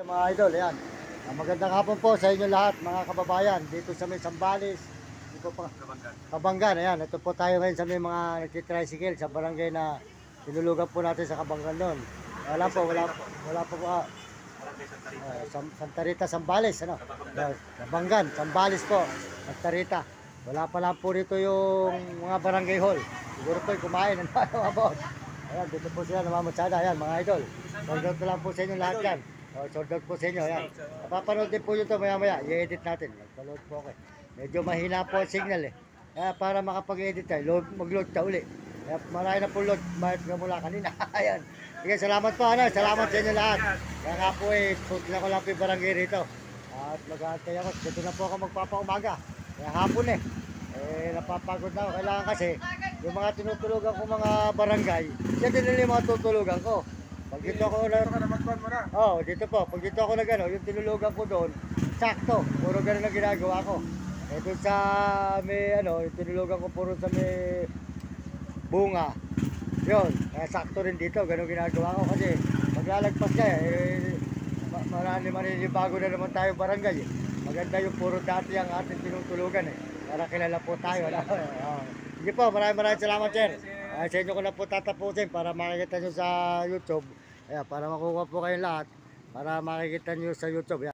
Mga idol, yan. Ah, Magandang hapon po sa inyo lahat, mga kababayan. Dito sa may Sambales, dito pa, Kabanggan. Ayan, ito po tayo ngayon sa may mga nagtitricycle sa barangay na tinulugan po natin sa Kabanggan noon. Wala po, wala po, wala po. Ah, Sam- Santa Rita, Sambales, ano? Kabanggan, Sambales po, Santa Rita. Wala pa lang po dito yung mga barangay hall. Siguro po kumain, ano boss. Ayan, dito po sila namamatsada. Ayan, mga idol. Out ko lang po sa inyo lahat yan. O, sold out po sa inyo. Ayan. Papanood din po yun ito maya maya. I-edit natin. Magpanood po ako. eh. Medyo mahina po ang signal eh. Kaya para makapag-edit tayo, load, mag-load ka uli. Kaya marami na po load. Mahit nga mula kanina. Ayan. Sige, salamat po. Ano? Salamat sa inyo lahat. Kaya nga po eh, punti na ko lang po yung barangay rito. At mag-aantay ako. Dito na po ako magpapaumaga. Kaya hapon eh. Eh, napapagod na ako. Kailangan kasi, yung mga tinutulugan ko mga barangay, yan din nila yung mga tutulugan ko. Pag dito ako na... Oo, oh, dito po. Pag dito ako na gano'n, yung tinulugan ko doon, sakto. Puro gano'n ang ginagawa ko. Eh, doon sa may, ano, yung tinulugan ko puro sa may bunga. Yun, kaya sakto rin dito, gano'n ginagawa ko. Kasi, maglalagpas ka eh, ma- marami maninibago na naman tayo barangay eh. Maganda yung puro dati ang ating tinutulugan eh. Para kilala po tayo. Ano? Sige po, maraming maraming salamat sir. Ah, sa inyo ko na po tatapusin para makikita nyo sa YouTube. Ayan, para makuha po kayong lahat. Para makikita nyo sa YouTube. Ayan.